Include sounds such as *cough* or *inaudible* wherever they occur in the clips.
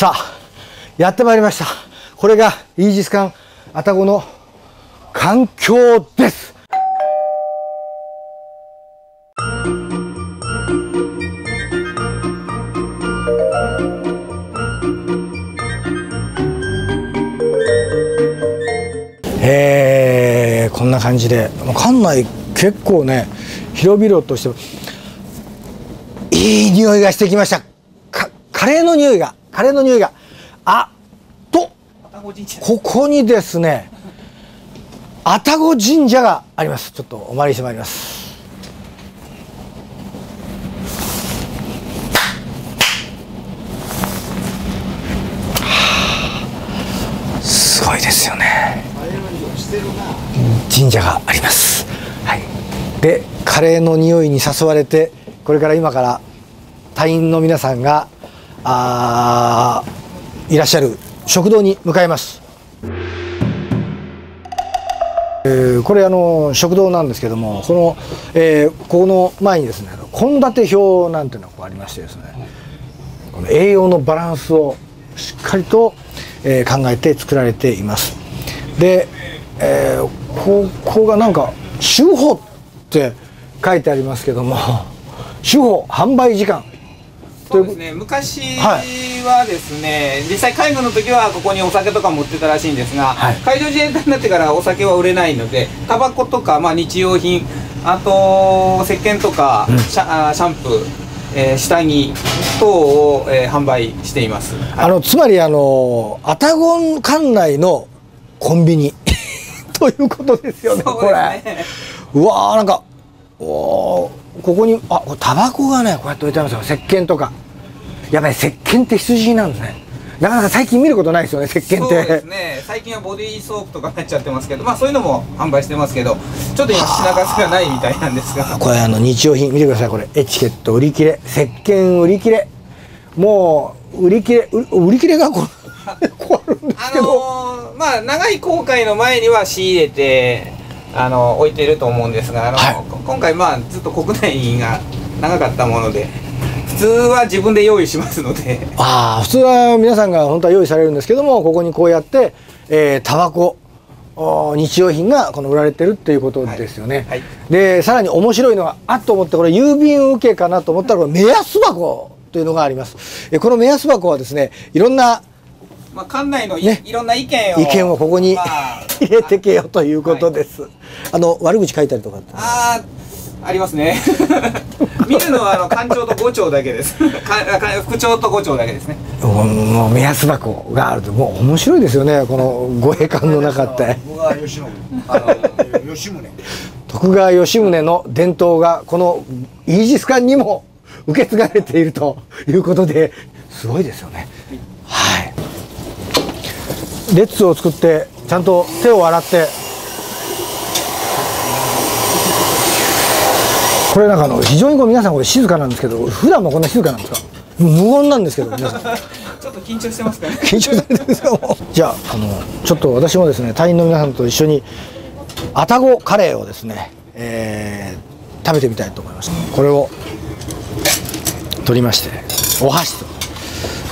さあやってまいりました。これがイージス艦愛宕の環境です。えー、こんな感じで。館内結構ね広々としていい匂いがしてきました。カレーの匂いが。カレーの匂いが。あとここにですね愛宕神社があります。ちょっとお参りしてまいります。すごいですよね。神社があります、はい、でカレーの匂いに誘われてこれから今から隊員の皆さんがあいらっしゃる食堂に向かいます、えーこれあの食堂なんですけどもこの、えーこの前にですね献立表なんていうのがこうありましてですねこの栄養のバランスをしっかりと、えー考えて作られています。で、えーここがなんか「手法」って書いてありますけども手法販売時間。そうですね。昔はい。はですね、実際海軍の時はここにお酒とか持ってたらしいんですが、はい。海上自衛隊になってからお酒は売れないのでタバコとか、まあ、日用品あと石鹸とか、シャあーシャンプー、えー下着等を、えー販売しています、あのつまりあのアタゴン管内のコンビニ。*laughs* ということですよねそうこれうわーなんかおーここにあこれタバコがねこうやって置いてありますよ。石鹸とか。やっぱり石鹸って必需品なんですね。なかなか最近見ることないですよね石鹸って。そうですね。最近はボディーソープとかになっちゃってますけどまあそういうのも販売してますけどちょっと今品数がないみたいなんですが。これあの日用品見てくださいこれ。エチケット売り切れ。石鹸売り切れ。もう売り切れ売売り切れがこう *laughs* こうあるんですあけど、のーまあ長い航海の前には仕入れてあの置いてると思うんですがあの、はい。こ今回まあずっと国内が長かったもので普通は自分で用意しますので。ああ普通は皆さんが本当は用意されるんですけどもここにこうやって、えータバコお日用品がこの売られてるっていうことですよね、はい。はい。でさらに面白いのがあっと思ってこれ郵便受けかなと思ったらこれ目安箱というのがあります。えこの目安箱はですねいろんなまあ館内のい,、ね。いろんな意見を意見をここに、まあ *laughs* 入れてけよということです、あの悪口書いたりとかあーありますね。*laughs* 見るのはあの館長と伍長だけです。*laughs* 副長と伍長だけですね。もう目安箱があるともう面白いですよねこの護衛艦の中って。僕は吉宗徳川吉宗の伝統がこのイージス艦にも受け継がれているということですごいですよね。はい列を作ってちゃんと手を洗って。これなんかあの非常にこう皆さんこれ静かなんですけど普段もこんな静かなんですか？無言なんですけど皆さん。ちょっと緊張してますかね。緊張されてるんですよ。*laughs* じゃああのちょっと私もですね隊員の皆さんと一緒に愛宕カレーをですね、えー食べてみたいと思います。これを取りましてお箸と。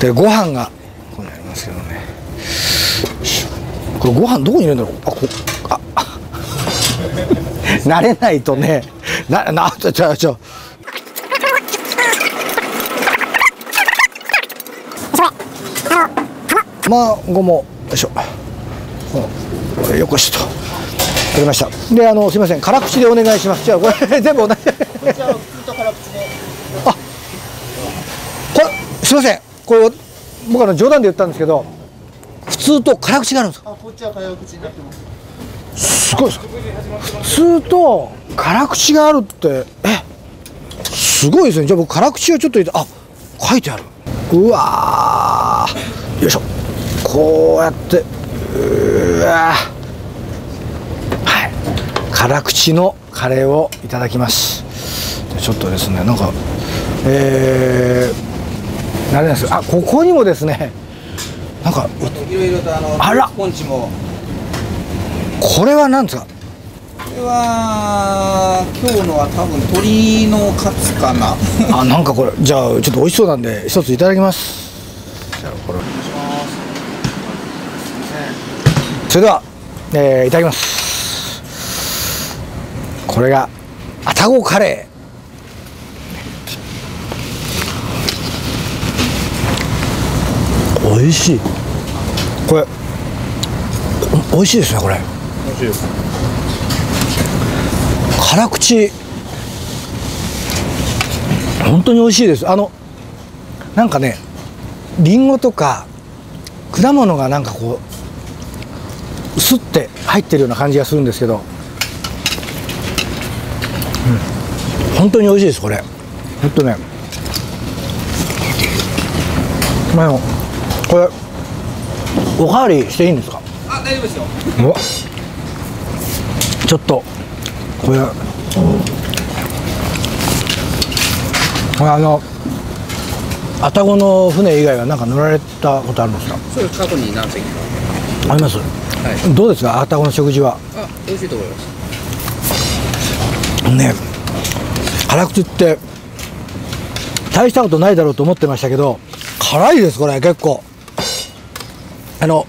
でご飯がここにありますけどねこれご飯どこに入れるんだろう？あこああ *laughs* 慣れないとね。ななちょちょちょ。まあごも。よいしょ。これよこしと。取りました。であのすいません。辛口でお願いします。じゃあこれ *laughs* 全部同じ *laughs* あこれすいません。これ僕あの冗談で言ったんですけど普通と辛口があるんですかあこっちは早口になってますすごいです普通と辛口があるってえすごいですね。じゃあ僕辛口をちょっと入れてあ書いてある。うわー。よいしょ。こうやってうわー。はい。辛口のカレーをいただきます。ちょっとですねなんかえー、あれなんです。あここにもですねなんかいろいろとあのあら。ポンチも。これは何ですか？これは今日のは多分鶏のカツかな。*laughs* あなんかこれじゃあちょっと美味しそうなんで一ついただきます。だろうこれ。それでは、えーいただきます。これがアタゴカレー美味しい。これお美味しいですねこれ。美味しいです。辛口。本当に美味しいです。あのなんかねりんごとか果物がなんかこうスッて入ってるような感じがするんですけど、うん、本当に美味しいですこれ。本当ね。まあこれおかわりしていいんですか？あ大丈夫ですよ。ちょっと。これ。これあの愛宕の船以外は何か乗られたことあるんですか？そうです。過去に何席か。あります、はい。どうですか？愛宕の食事は？あ美味しいと思います。ね。辛口って大したことないだろうと思ってましたけど辛いですこれ結構あの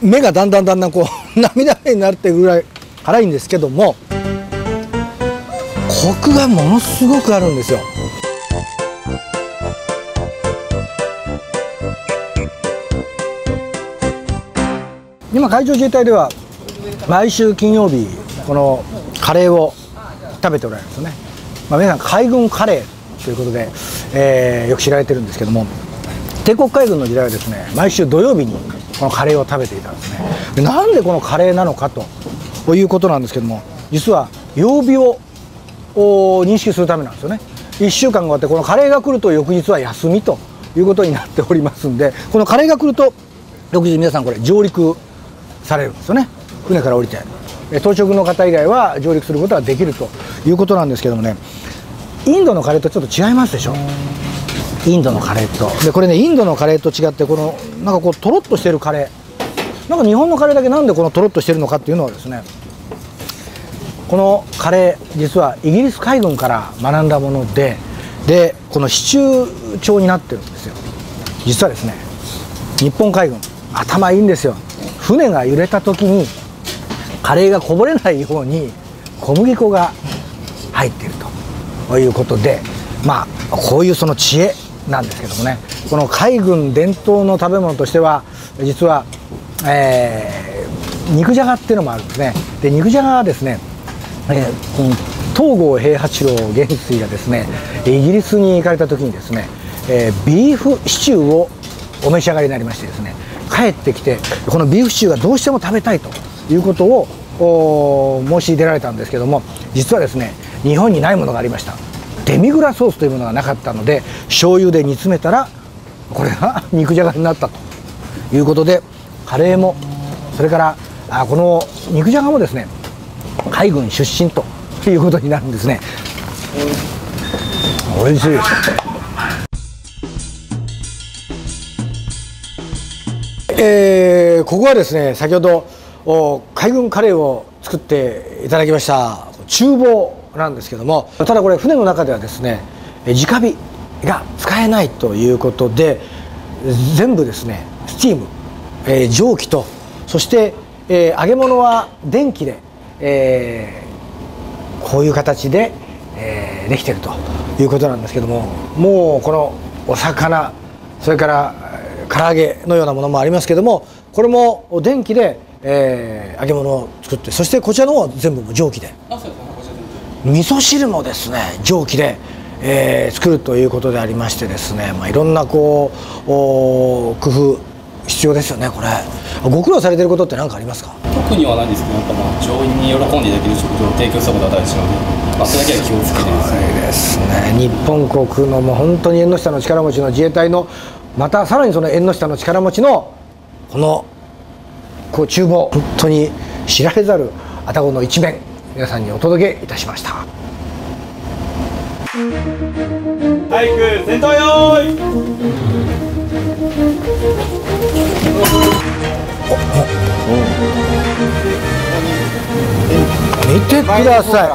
目がだんだんだんだんこう *laughs* 涙目になってぐらい辛いんですけどもコクがものすごくあるんですよ。今海上自衛隊では毎週金曜日このカレーを食べておられるんですね、まあ、皆さん海軍カレーということで、えーよく知られてるんですけども帝国海軍の時代はですね毎週土曜日にこのカレーを食べていたんですね。でなんでこのカレーなのかということなんですけども実は曜日を認識するためなんですよね。1週間が終わってこのカレーが来ると翌日は休みということになっておりますんでこのカレーが来ると翌日皆さんこれ上陸されるんですよね。船から降りて。当直の方以外は上陸することができるということなんですけどもね。インドのカレーとちょっと違いますでしょ。インドのカレーと。でこれねインドのカレーと違ってこのなんかこうとろっとしてるカレー。なんか日本のカレーだけなんでこのとろっとしてるのかっていうのはですねこのカレー実はイギリス海軍から学んだものででこの支柱調になってるんですよ。実はですね日本海軍頭いいんですよ。船が揺れた時にカレーがこぼれないように小麦粉が入っているということでまあこういうその知恵なんですけどもね。この海軍伝統の食べ物としては実は、えー肉じゃがっていうのもあるんですね。で肉じゃがはですね、えーこの東郷平八郎元帥がですねイギリスに行かれた時にですね、えービーフシチューをお召し上がりになりましてですね帰ってきてこのビーフシチューがどうしても食べたいということを申し出られたんですけども実はですね日本にないものがありました。デミグラソースというものがなかったので醤油で煮詰めたらこれが *laughs* 肉じゃがになったということでカレーもそれからあこの肉じゃがもですね海軍出身ということになるんですね。美味しい。えーここはですね先ほど海軍カレーを作っていただきました厨房なんですけどもただこれ船の中ではですね直火が使えないということで全部ですねスチーム、えー蒸気とそして、えー揚げ物は電気で、えーこういう形で、えーできてるということなんですけどももうこのお魚それから唐揚げのようなものもありますけどもこれも電気で、えー揚げ物を作ってそしてこちらの方は全部蒸気で。味噌汁もですね蒸気で、えー作るということでありましてですね、まあ、いろんなこうお工夫必要ですよねこれ。ご苦労されてることって何かありますか？特にはないんですけど、やっぱまあ乗員に喜んでいただける食事を提供することが大事なので、まあ、それだけは気をつけて。ですね。ですね。日本国のもう本当に縁の下の力持ちの自衛隊のまたさらにその縁の下の力持ちのこのこう厨房本当に知られざる愛宕の一面皆さんにお届けいたしました。体育戦闘用意見てください